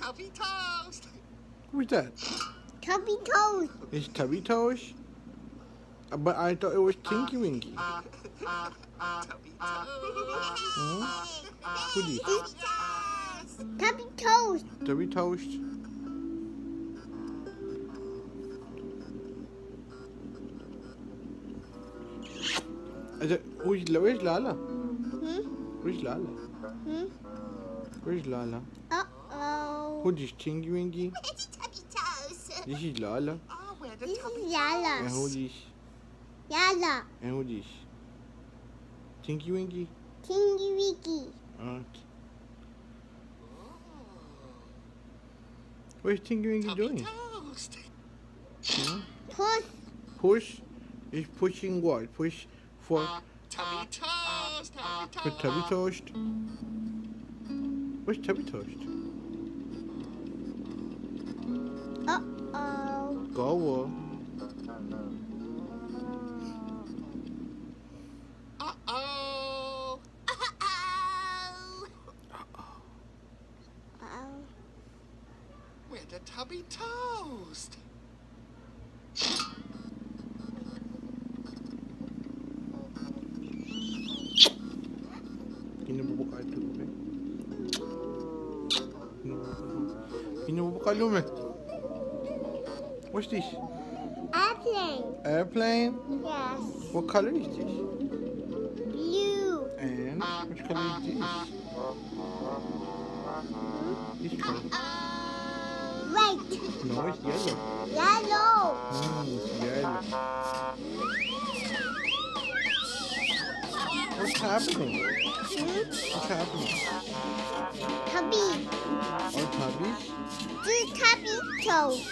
Tubby Toast. Who's that? Tubby Toast. It's Tubby Toast? Uh, But I thought it was Tinky Winky. Tubby Toast. Who this? Tubby Toast. Tubby Toast. Is it, who's, where's Laa-Laa? Hmm? Where's Laa-Laa? Hmm? Where's Laa-Laa? Uh-oh. Who this? Tinky Winky? It's Tubby Toast. This is Laa-Laa. Oh, where the This Tubby is And who Yala's. Yala. And who this? Tinky Winky? Tingy Winky. Okay. What's Tinky Winky Tubby doing? Toast. Huh? Push. Push is pushing what? Push for uh, Tubby uh, Toast. Tubby for Toast. Tubby Toast. What's Tubby Toast? Where the Tubby Toast? Kinabubuka ito be. Lume. What's this? Airplane. Airplane? Yes. What color is this? Blue. And which color is this? This color. White. No, it's yellow. Yellow. Mm, it's yellow. What's happening? Hmm? What's happening? Tubby. Oh, tubbies? Toast.